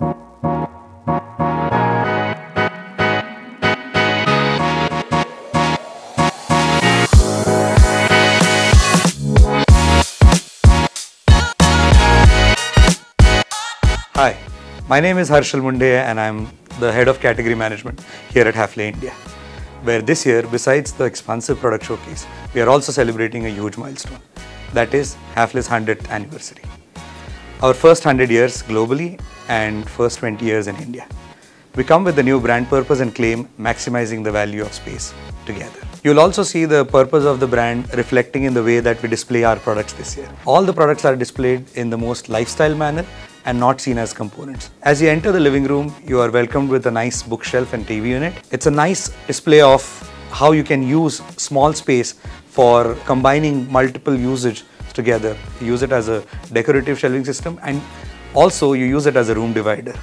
Hi, my name is Harshal Mundhe and I'm the head of category management here at Hafele India. Where this year, besides the expansive product showcase, we are also celebrating a huge milestone. That is Hafele's 100th anniversary. Our first 100 years globally and first 20 years in India. We come with the new brand purpose and claim maximizing the value of space together. You'll also see the purpose of the brand reflecting in the way that we display our products this year. All the products are displayed in the most lifestyle manner and not seen as components. As you enter the living room, you are welcomed with a nice bookshelf and TV unit. It's a nice display of how you can use small space for combining multiple usage together. Use it as a decorative shelving system and also you use it as a room divider.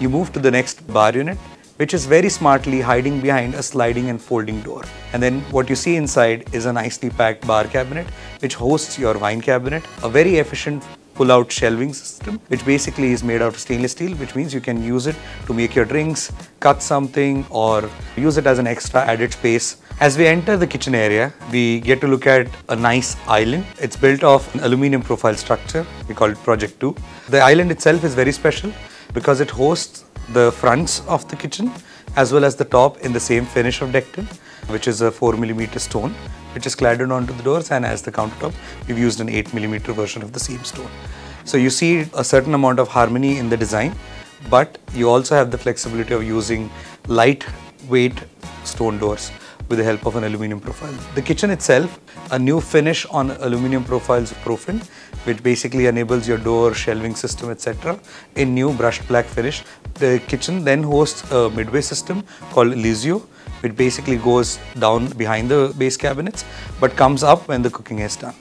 You move to the next bar unit which is very smartly hiding behind a sliding and folding door. And then what you see inside is a nicely packed bar cabinet which hosts your wine cabinet, a very efficient pull-out shelving system which basically is made out of stainless steel which means you can use it to make your drinks, cut something or use it as an extra added space. As we enter the kitchen area, we get to look at a nice island. It's built of an aluminum profile structure. We call it Project 2. The island itself is very special because it hosts the fronts of the kitchen as well as the top in the same finish of Dekton which is a 4 millimeter stone which is cladded onto the doors and as the countertop we've used an 8 millimeter version of the same stone. So you see a certain amount of harmony in the design but you also have the flexibility of using light weight stone doors with the help of an aluminum profile. The kitchen itself, a new finish on aluminum profiles Profin, which basically enables your door, shelving system, etc. in new brushed black finish. The kitchen then hosts a midway system called Elisio, which basically goes down behind the base cabinets but comes up when the cooking is done.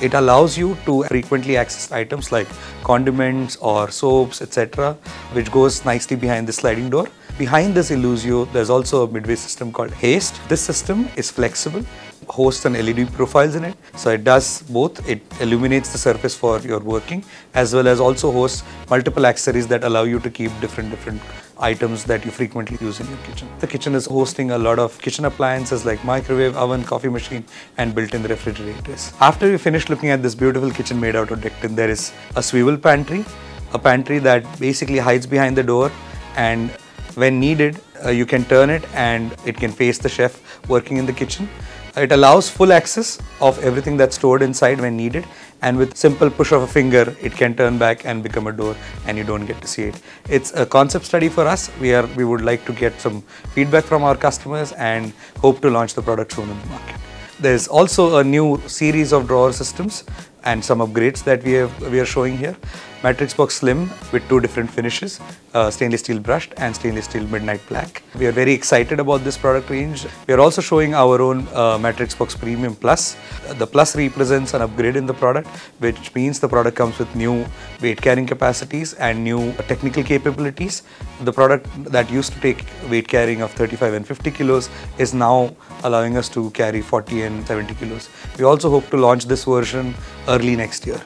It allows you to frequently access items like condiments or soaps, etc., which goes nicely behind the sliding door. Behind this Illusio, there's also a midway system called Haste. This system is flexible, hosts an LED profiles in it, so it does both. It illuminates the surface for your working, as well as also hosts multiple accessories that allow you to keep different different items that you frequently use in your kitchen. The kitchen is hosting a lot of kitchen appliances like microwave, oven, coffee machine and built-in refrigerators. After we finish looking at this beautiful kitchen made out of Dekton, there is a swivel pantry, a pantry that basically hides behind the door and when needed, uh, you can turn it and it can face the chef working in the kitchen. It allows full access of everything that's stored inside when needed and with simple push of a finger it can turn back and become a door and you don't get to see it. It's a concept study for us. We are we would like to get some feedback from our customers and hope to launch the product soon in the market. There's also a new series of drawer systems and some upgrades that we have we are showing here. Matrix Box Slim with two different finishes, uh, stainless steel brushed and stainless steel midnight black. We are very excited about this product range. We are also showing our own uh, Matrix Box Premium Plus. The Plus represents an upgrade in the product, which means the product comes with new weight carrying capacities and new technical capabilities. The product that used to take weight carrying of 35 and 50 kilos is now allowing us to carry 40 and 70 kilos. We also hope to launch this version early next year.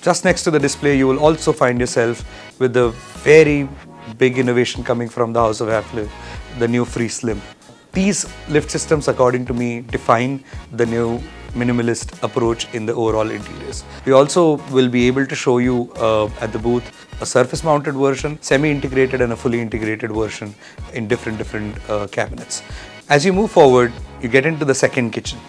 Just next to the display, you will also find yourself with the very big innovation coming from the House of Hafele, the new Free Slim. These lift systems, according to me, define the new minimalist approach in the overall interiors. We also will be able to show you uh, at the booth a surface mounted version, semi-integrated and a fully integrated version in different different uh, cabinets. As you move forward, you get into the second kitchen.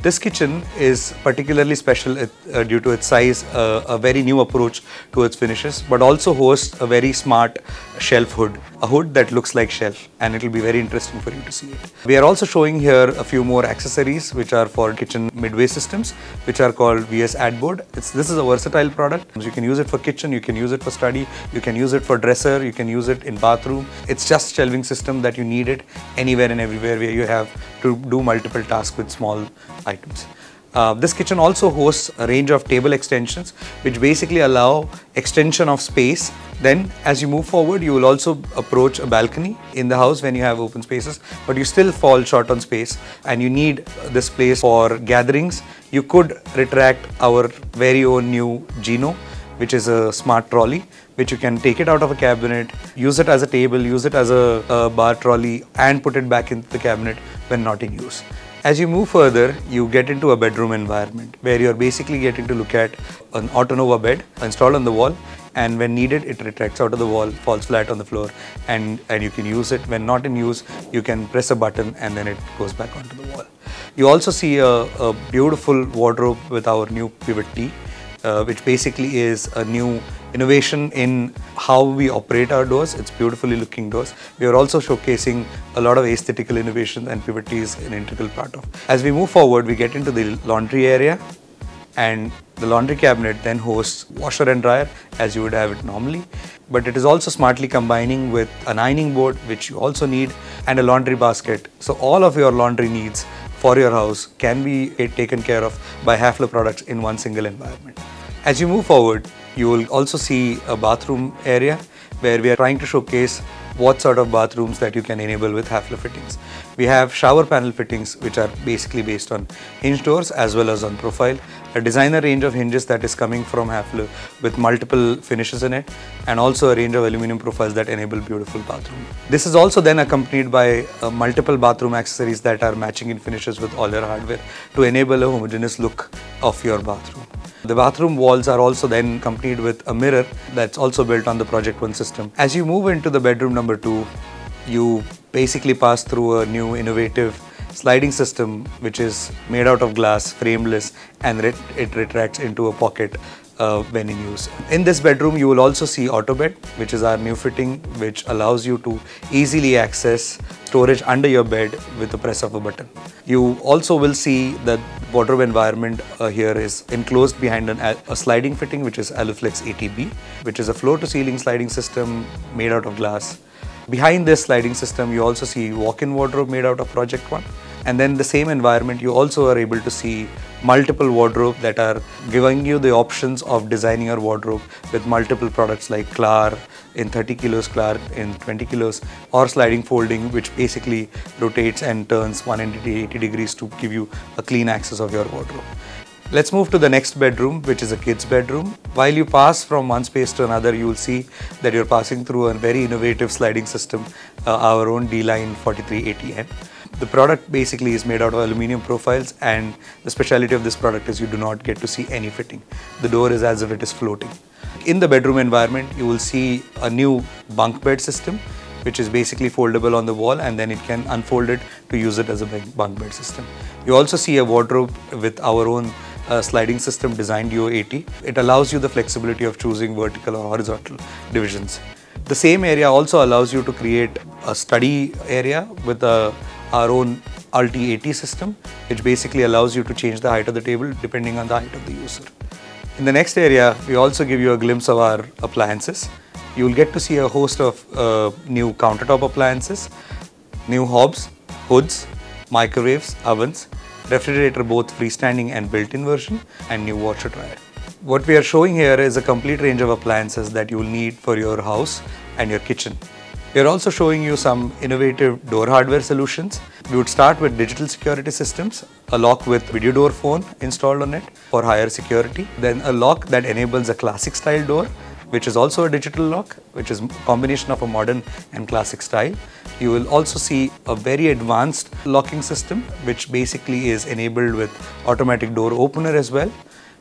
This kitchen is particularly special uh, due to its size, uh, a very new approach to its finishes, but also hosts a very smart shelf hood, a hood that looks like shelf and it will be very interesting for you to see it. We are also showing here a few more accessories which are for kitchen midway systems which are called VS Adboard. It's, this is a versatile product. You can use it for kitchen, you can use it for study, you can use it for dresser, you can use it in bathroom. It's just shelving system that you need it anywhere and everywhere where you have to do multiple tasks with small items. Uh, this kitchen also hosts a range of table extensions which basically allow extension of space. Then as you move forward, you will also approach a balcony in the house when you have open spaces, but you still fall short on space and you need this place for gatherings. You could retract our very own new Gino, which is a smart trolley which you can take it out of a cabinet, use it as a table, use it as a, a bar trolley, and put it back into the cabinet when not in use. As you move further, you get into a bedroom environment where you're basically getting to look at an Autonova bed installed on the wall and when needed it retracts out of the wall, falls flat on the floor and, and you can use it. When not in use, you can press a button and then it goes back onto the wall. You also see a, a beautiful wardrobe with our new Pivot T, uh, which basically is a new innovation in how we operate our doors. It's beautifully looking doors. We are also showcasing a lot of aesthetical innovations and Pivot T is an integral part of. As we move forward, we get into the laundry area and the laundry cabinet then hosts washer and dryer as you would have it normally but it is also smartly combining with an ironing board which you also need and a laundry basket so all of your laundry needs for your house can be taken care of by Hafele products in one single environment. As you move forward, you will also see a bathroom area where we are trying to showcase what sort of bathrooms that you can enable with Hafele fittings. We have shower panel fittings which are basically based on hinge doors as well as on profile, a designer range of hinges that is coming from Hafele with multiple finishes in it and also a range of aluminum profiles that enable beautiful bathroom. This is also then accompanied by uh, multiple bathroom accessories that are matching in finishes with all your hardware to enable a homogeneous look of your bathroom. The bathroom walls are also then accompanied with a mirror that's also built on the Project One system. As you move into the bedroom number two, you basically pass through a new innovative sliding system which is made out of glass, frameless and it it retracts into a pocket uh, when in use. In this bedroom you will also see AutoBed which is our new fitting which allows you to easily access storage under your bed with the press of a button. You also will see that wardrobe environment uh, here is enclosed behind an, a sliding fitting which is Aluflex ATB which is a floor to ceiling sliding system made out of glass. Behind this sliding system you also see walk-in wardrobe made out of Project One and then the same environment you also are able to see multiple wardrobe that are giving you the options of designing your wardrobe with multiple products like Clar in 30 kilos, Clar in 20 kilos or sliding folding which basically rotates and turns 180 degrees to give you a clean access of your wardrobe. Let's move to the next bedroom, which is a kid's bedroom. While you pass from one space to another, you will see that you're passing through a very innovative sliding system, uh, our own D-Line 4380N. The product basically is made out of aluminum profiles and the speciality of this product is you do not get to see any fitting. The door is as if it is floating. In the bedroom environment, you will see a new bunk bed system which is basically foldable on the wall and then it can unfold it to use it as a bunk bed system. You also see a wardrobe with our own uh, sliding system designed UO80. It allows you the flexibility of choosing vertical or horizontal divisions. The same area also allows you to create a study area with a our own Alti 80 system, which basically allows you to change the height of the table depending on the height of the user. In the next area, we also give you a glimpse of our appliances. You will get to see a host of uh, new countertop appliances, new hobs, hoods, microwaves, ovens, refrigerator both freestanding and built-in version, and new washer dryer. What we are showing here is a complete range of appliances that you will need for your house and your kitchen. We are also showing you some innovative door hardware solutions. We would start with digital security systems, a lock with video door phone installed on it for higher security, then a lock that enables a classic style door which is also a digital lock, which is a combination of a modern and classic style. You will also see a very advanced locking system, which basically is enabled with automatic door opener as well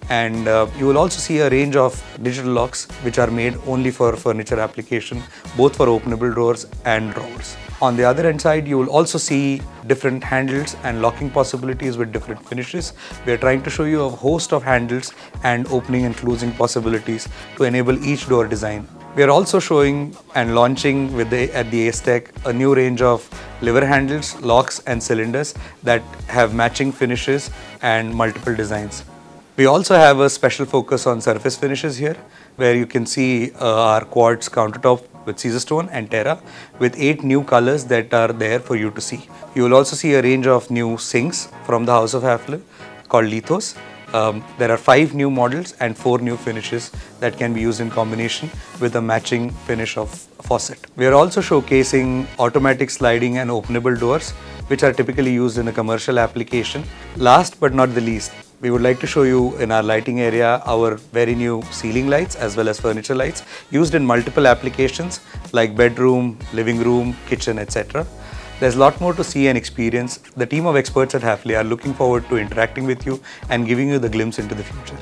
and uh, you will also see a range of digital locks which are made only for furniture application both for openable doors and drawers. On the other hand side you will also see different handles and locking possibilities with different finishes. We are trying to show you a host of handles and opening and closing possibilities to enable each door design. We are also showing and launching with the, at the ACETECH a new range of lever handles, locks and cylinders that have matching finishes and multiple designs. We also have a special focus on surface finishes here where you can see uh, our quartz countertop with Caesarstone and Terra with eight new colors that are there for you to see. You will also see a range of new sinks from the House of Hafele called Lithos. Um, there are five new models and four new finishes that can be used in combination with a matching finish of faucet. We are also showcasing automatic sliding and openable doors which are typically used in a commercial application. Last but not the least, we would like to show you in our lighting area our very new ceiling lights as well as furniture lights used in multiple applications like bedroom, living room, kitchen, etc. There's a lot more to see and experience. The team of experts at Hafele are looking forward to interacting with you and giving you the glimpse into the future,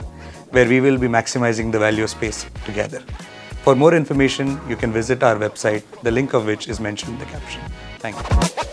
where we will be maximizing the value of space together. For more information, you can visit our website, the link of which is mentioned in the caption. Thank you.